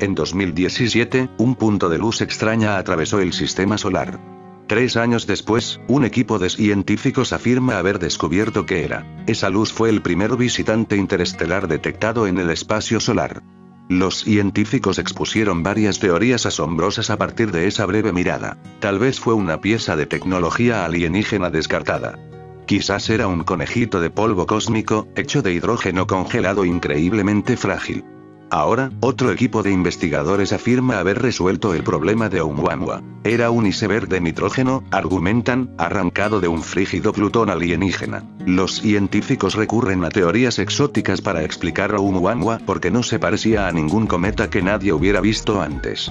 En 2017, un punto de luz extraña atravesó el sistema solar. Tres años después, un equipo de científicos afirma haber descubierto que era. Esa luz fue el primer visitante interestelar detectado en el espacio solar. Los científicos expusieron varias teorías asombrosas a partir de esa breve mirada. Tal vez fue una pieza de tecnología alienígena descartada. Quizás era un conejito de polvo cósmico, hecho de hidrógeno congelado increíblemente frágil. Ahora, otro equipo de investigadores afirma haber resuelto el problema de Oumuamua. Era un iceberg de nitrógeno, argumentan, arrancado de un frígido Plutón alienígena. Los científicos recurren a teorías exóticas para explicar Oumuamua porque no se parecía a ningún cometa que nadie hubiera visto antes.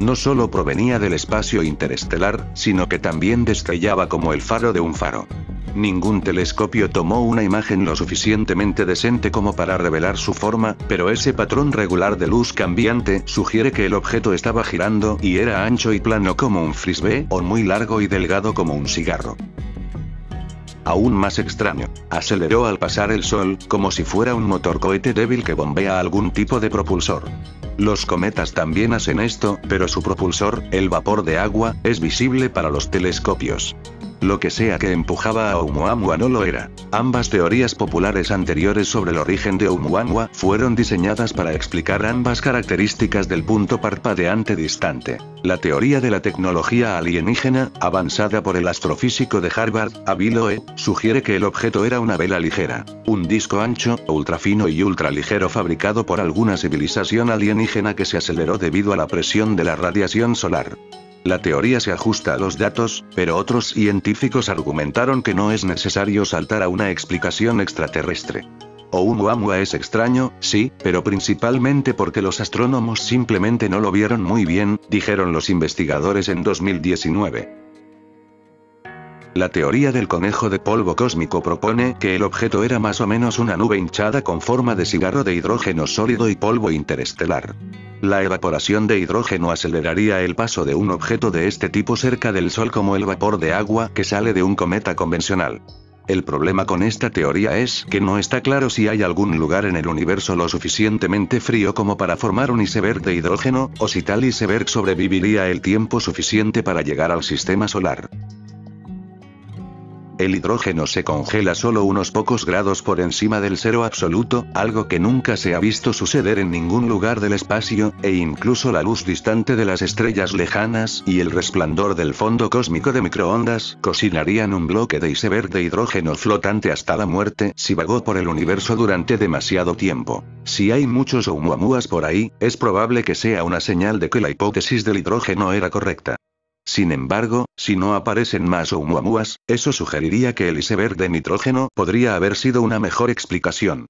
No solo provenía del espacio interestelar, sino que también destellaba como el faro de un faro. Ningún telescopio tomó una imagen lo suficientemente decente como para revelar su forma, pero ese patrón regular de luz cambiante sugiere que el objeto estaba girando y era ancho y plano como un frisbee o muy largo y delgado como un cigarro. Aún más extraño, aceleró al pasar el Sol, como si fuera un motor cohete débil que bombea algún tipo de propulsor. Los cometas también hacen esto, pero su propulsor, el vapor de agua, es visible para los telescopios. Lo que sea que empujaba a Oumuamua no lo era. Ambas teorías populares anteriores sobre el origen de Oumuamua fueron diseñadas para explicar ambas características del punto parpadeante distante. La teoría de la tecnología alienígena, avanzada por el astrofísico de Harvard, Aviloe, sugiere que el objeto era una vela ligera, un disco ancho, ultrafino y ultraligero fabricado por alguna civilización alienígena que se aceleró debido a la presión de la radiación solar. La teoría se ajusta a los datos, pero otros científicos argumentaron que no es necesario saltar a una explicación extraterrestre. Oumuamua es extraño, sí, pero principalmente porque los astrónomos simplemente no lo vieron muy bien, dijeron los investigadores en 2019. La teoría del conejo de polvo cósmico propone que el objeto era más o menos una nube hinchada con forma de cigarro de hidrógeno sólido y polvo interestelar. La evaporación de hidrógeno aceleraría el paso de un objeto de este tipo cerca del Sol como el vapor de agua que sale de un cometa convencional. El problema con esta teoría es que no está claro si hay algún lugar en el universo lo suficientemente frío como para formar un iceberg de hidrógeno, o si tal iceberg sobreviviría el tiempo suficiente para llegar al sistema solar. El hidrógeno se congela solo unos pocos grados por encima del cero absoluto, algo que nunca se ha visto suceder en ningún lugar del espacio, e incluso la luz distante de las estrellas lejanas y el resplandor del fondo cósmico de microondas cocinarían un bloque de iceberg de hidrógeno flotante hasta la muerte si vagó por el universo durante demasiado tiempo. Si hay muchos Oumuamuas por ahí, es probable que sea una señal de que la hipótesis del hidrógeno era correcta. Sin embargo, si no aparecen más Oumuamuas, eso sugeriría que el iceberg de nitrógeno podría haber sido una mejor explicación.